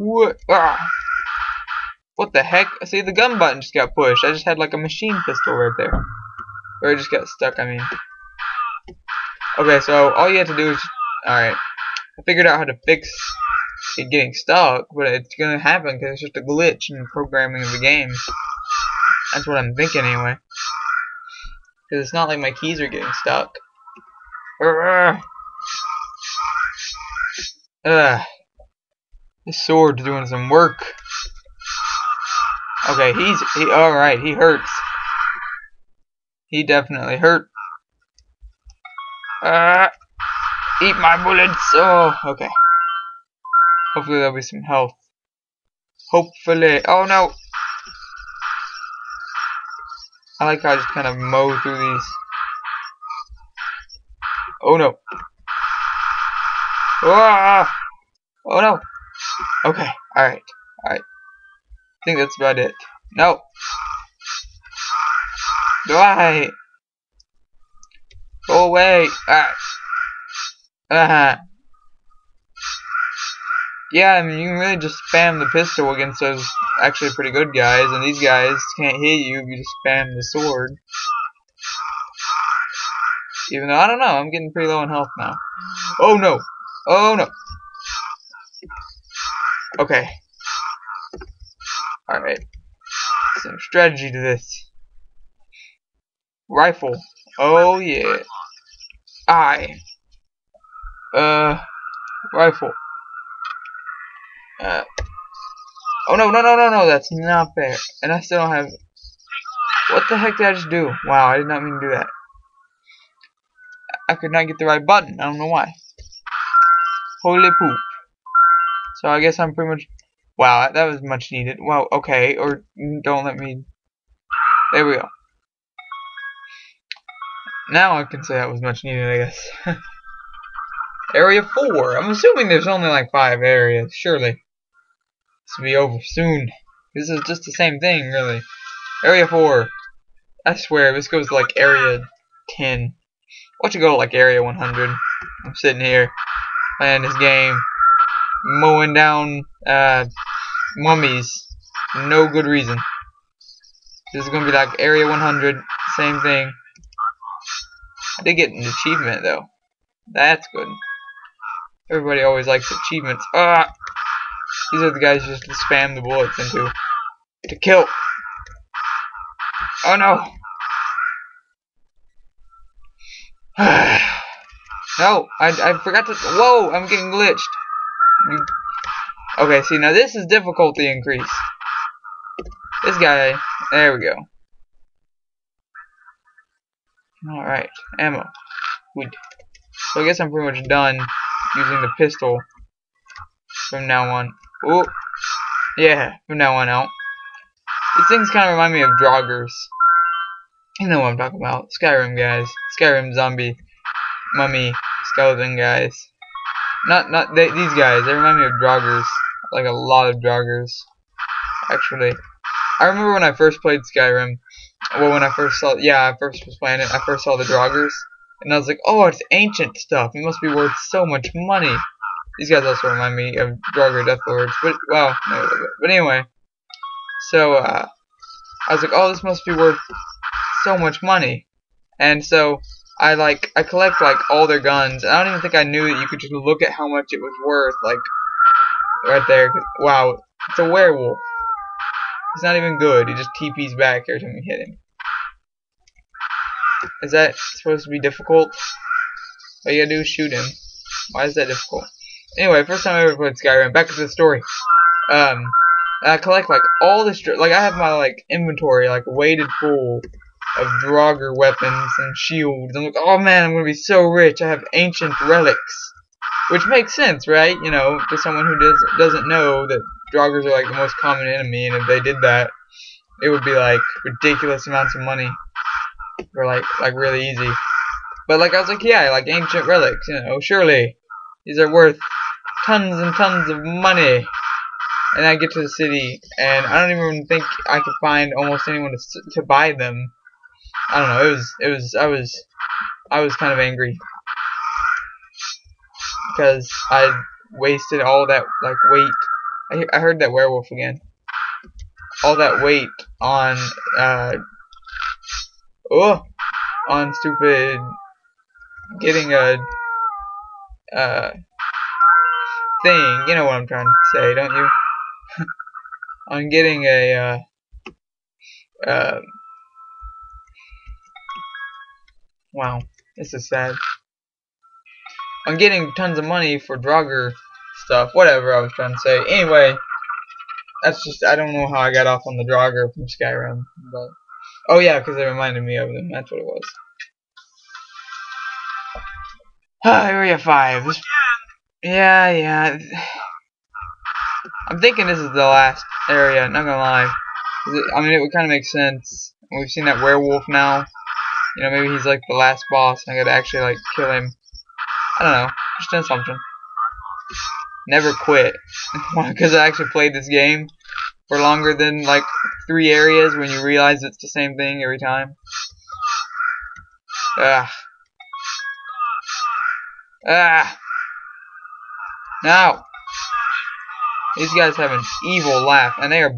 What? Ah. What the heck? See, the gun button just got pushed. I just had like a machine pistol right there. Or it just got stuck, I mean. Okay, so all you have to do is... Alright. I figured out how to fix it getting stuck, but it's gonna happen because it's just a glitch in the programming of the game. That's what I'm thinking anyway. Because it's not like my keys are getting stuck. Ugh. Ugh. This sword's doing some work. Okay, he's he alright, he hurts. He definitely hurt. Uh, eat my bullets. Oh, okay. Hopefully there'll be some health. Hopefully. Oh no. I like how I just kind of mow through these. Oh no. Ah! Oh no. Okay. Alright. Alright. I think that's about it. No. Why? Go away. Ah. Uh-huh. Yeah, I mean, you can really just spam the pistol against those actually pretty good guys, and these guys can't hit you if you just spam the sword. Even though, I don't know, I'm getting pretty low on health now. Oh no! Oh no! Okay. Alright. Some strategy to this. Rifle. Oh yeah. I. Uh. Rifle. Uh. Oh no, no, no, no, no, that's not fair. And I still don't have... What the heck did I just do? Wow, I did not mean to do that. I could not get the right button. I don't know why. Holy poop. So I guess I'm pretty much... Wow, that was much needed. Well, okay, or don't let me... There we go. Now I can say that was much needed, I guess. Area 4. I'm assuming there's only like 5 areas, surely. This will be over soon. This is just the same thing, really. Area 4. I swear, this goes like Area 10. Why don't you go like Area 100? I'm sitting here, playing this game, mowing down, uh, mummies. No good reason. This is gonna be like Area 100, same thing. I did get an achievement though. That's good. Everybody always likes achievements. Ah! These are the guys just to spam the bullets into. To kill! Oh no! no! I, I forgot to- Whoa! I'm getting glitched! Okay, see, now this is difficulty increase. This guy, there we go. Alright, ammo. Good. So I guess I'm pretty much done using the pistol from now on. Oh, yeah, from now on out. These things kind of remind me of Draugrs. You know what I'm talking about. Skyrim guys. Skyrim zombie, mummy, skeleton guys. Not not they, these guys. They remind me of Draugrs. Like a lot of Draugrs. Actually. I remember when I first played Skyrim. Well, when I first saw, yeah, I first was playing it. I first saw the Draugrs, and I was like, oh, it's ancient stuff. It must be worth so much money. These guys also remind me of Draugr Death Lords, but well, no. But anyway, so uh, I was like, oh, this must be worth so much money, and so I like I collect like all their guns. I don't even think I knew that you could just look at how much it was worth, like right there. Wow, it's a werewolf. He's not even good. He just TP's back every time you hit him. Is that supposed to be difficult? All you gotta do is shoot him. Why is that difficult? Anyway, first time I ever played Skyrim. Back to the story. Um, I collect like all this. Like I have my like inventory like weighted full of Draugr weapons and shields. I'm like, oh man, I'm gonna be so rich. I have ancient relics, which makes sense, right? You know, to someone who does doesn't know that Draugrs are like the most common enemy, and if they did that, it would be like ridiculous amounts of money, or like like really easy. But like I was like, yeah, like ancient relics, you know, surely these are worth tons and tons of money. And I get to the city, and I don't even think I could find almost anyone to to buy them. I don't know. It was it was I was I was kind of angry because I wasted all that like weight I, I heard that werewolf again. All that weight on, uh, oh, on stupid, getting a, uh, thing. You know what I'm trying to say, don't you? on getting a, uh, uh, wow, this is sad. I'm getting tons of money for Draugr stuff, whatever I was trying to say. Anyway, that's just, I don't know how I got off on the Draugr from Skyrim, but, oh yeah, because it reminded me of them, that's what it was. Area 5. This, yeah, yeah. I'm thinking this is the last area, not gonna lie. I mean, it would kind of make sense. We've seen that werewolf now. You know, maybe he's like the last boss, and I gotta actually, like, kill him. I don't know. Just an assumption. Never quit. Because I actually played this game for longer than, like, three areas when you realize it's the same thing every time. Ah. Ah! Now! These guys have an evil laugh, and they are...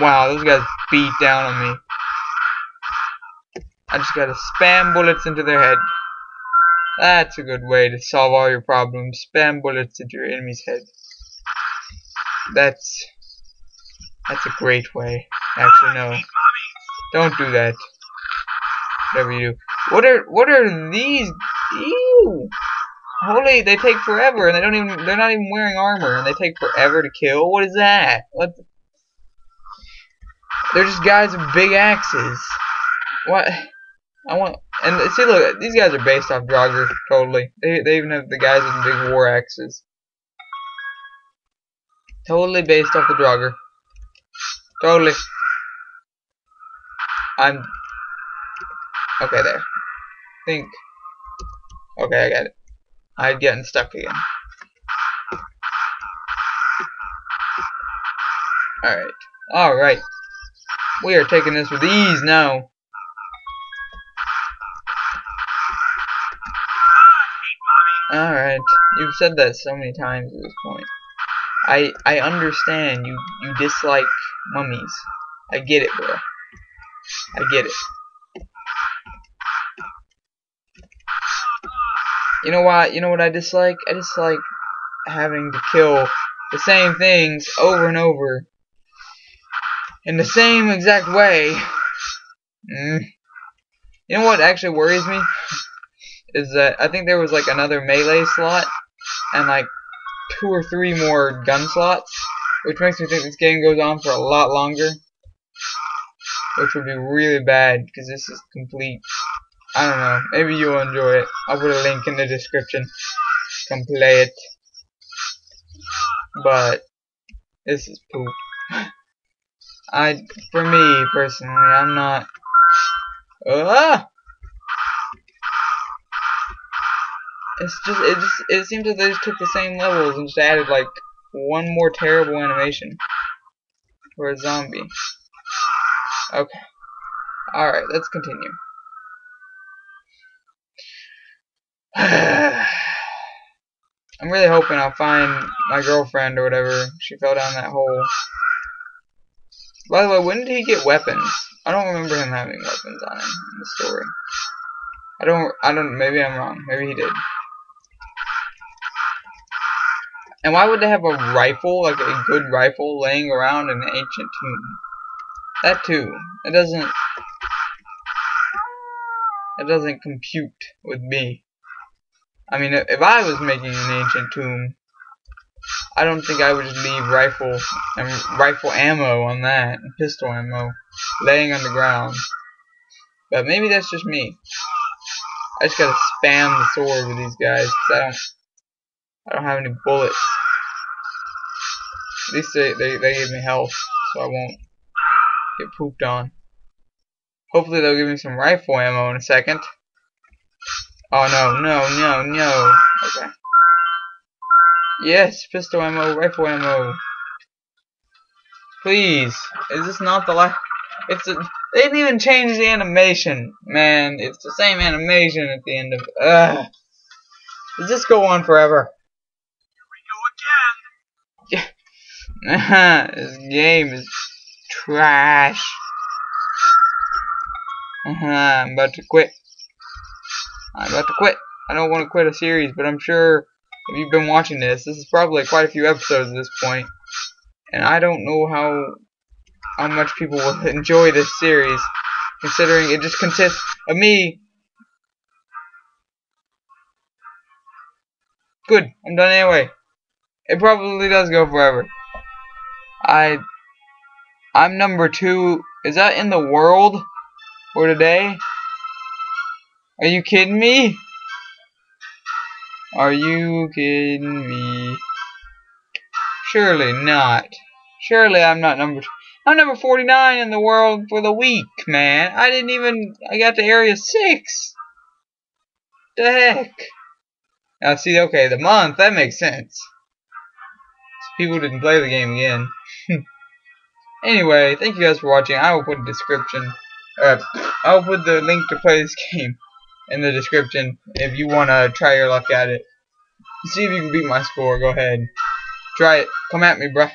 Wow, those guys beat down on me. I just gotta spam bullets into their head. That's a good way to solve all your problems. Spam bullets into your enemy's head. That's... That's a great way. Actually, no. Don't do that. Whatever you do. What are... What are these... Ew! Holy, they take forever, and they don't even, they're not even wearing armor, and they take forever to kill? What is that? What? They're just guys with big axes. What? I want, and see, look, these guys are based off Draugr, totally. They, they even have the guys with the big war axes. Totally based off the Draugr. Totally. I'm, okay, there. Think. Okay, I got it. I'm getting stuck again. Alright. Alright. We are taking this with ease now. Alright. You've said that so many times at this point. I I understand you you dislike mummies. I get it, bro. I get it. You know what? You know what I dislike? I dislike having to kill the same things over and over in the same exact way. Mm. You know what actually worries me? Is that I think there was like another melee slot and like two or three more gun slots, which makes me think this game goes on for a lot longer. Which would be really bad because this is complete I don't know. Maybe you'll enjoy it. I'll put a link in the description. Come play it. But this is poop. I, for me personally, I'm not. Ah! It's just, it just, it seems like they just took the same levels and just added like one more terrible animation for a zombie. Okay. Alright, let's continue. I'm really hoping I'll find my girlfriend or whatever. She fell down that hole. By the way, when did he get weapons? I don't remember him having weapons on him in the story. I don't, I don't, maybe I'm wrong. Maybe he did. And why would they have a rifle, like a good rifle, laying around in an ancient tomb? That too. It doesn't, it doesn't compute with me. I mean, if I was making an ancient tomb, I don't think I would leave rifle and rifle ammo on that, and pistol ammo, laying on the ground. But maybe that's just me. I just gotta spam the sword with these guys, because I don't, I don't have any bullets. At least they, they, they give me health, so I won't get pooped on. Hopefully they'll give me some rifle ammo in a second. Oh no, no, no, no. Okay. Yes, pistol ammo, rifle ammo. Please. Is this not the last? It's a, they didn't even change the animation. Man, it's the same animation at the end of Ugh. Does this go on forever? this game is trash. I'm about to quit. I'm about to quit. I don't want to quit a series, but I'm sure if you've been watching this, this is probably quite a few episodes at this point, and I don't know how how much people will enjoy this series, considering it just consists of me. Good, I'm done anyway. It probably does go forever. I I'm number two. Is that in the world for today? Are you kidding me? Are you kidding me? Surely not. Surely I'm not number. I'm number 49 in the world for the week, man. I didn't even. I got to area six. The heck. Now see, okay, the month that makes sense. People didn't play the game again. anyway, thank you guys for watching. I will put a description. Uh, I will put the link to play this game in the description if you want to try your luck at it. See if you can beat my score. Go ahead. Try it. Come at me, bruh.